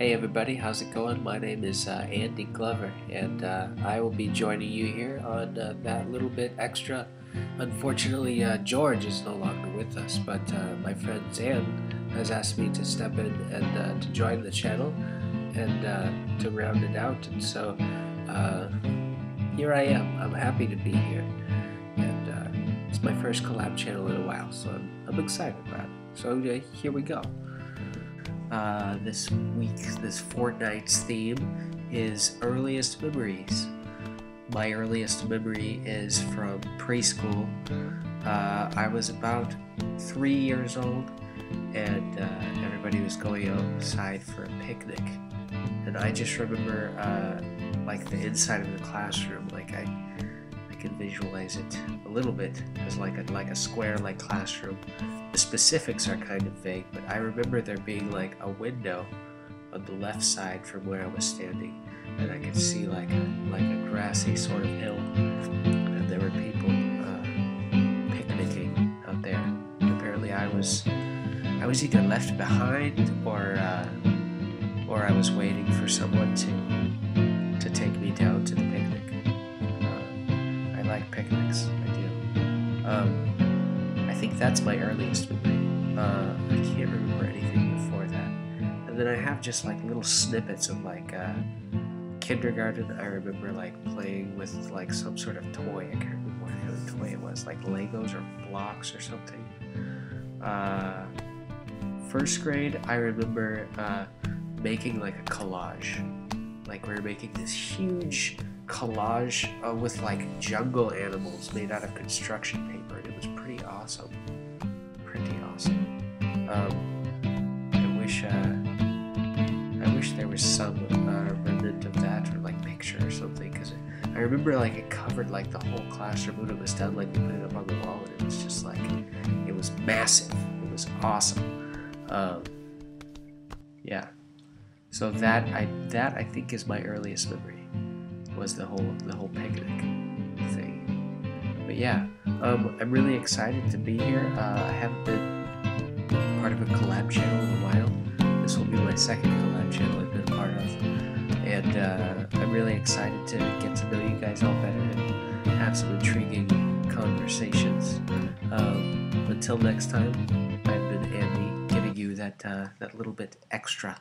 Hey everybody, how's it going? My name is uh, Andy Glover, and uh, I will be joining you here on uh, that little bit extra. Unfortunately, uh, George is no longer with us, but uh, my friend Zan has asked me to step in and uh, to join the channel and to round it out. And so here I am. I'm happy to be here, and it's my first collab channel in a while, so I'm, I'm excited about it. So here we go. Uh, this week, this fortnight's theme is earliest memories. My earliest memory is from preschool. Uh, I was about three years old, and uh, everybody was going outside for a picnic. And I just remember, uh, like the inside of the classroom, like I, I can visualize it a little bit as like a like a square like classroom the specifics are kind of vague, but I remember there being like a window on the left side from where I was standing, and I could see like a like a grassy sort of hill, and there were people uh, picnicking out there. apparently, I was I was either left behind or uh, or I was waiting for someone to Um, think that's my earliest memory. Uh, I can't remember anything before that. And then I have just like little snippets of like uh, kindergarten. I remember like playing with like some sort of toy. I can't remember what kind of toy it was, like Legos or blocks or something. Uh, first grade, I remember uh, making like a collage. Like we were making this huge collage uh, with like jungle animals made out of construction paper, and it was pretty awesome. Pretty awesome. Um, I wish uh, I wish there was some uh, remnant of that, or like picture or something, because I remember like it covered like the whole classroom when it was done. Like we put it up on the wall, and it was just like it was massive. It was awesome. Um, yeah. So that I that I think is my earliest memory was the whole the whole picnic thing. But yeah, um, I'm really excited to be here. Uh, I haven't been part of a collab channel in a while. This will be my second collab channel I've been a part of, and uh, I'm really excited to get to know you guys all better and have some intriguing conversations. Um, until next time, I've been Andy, giving you that uh, that little bit extra.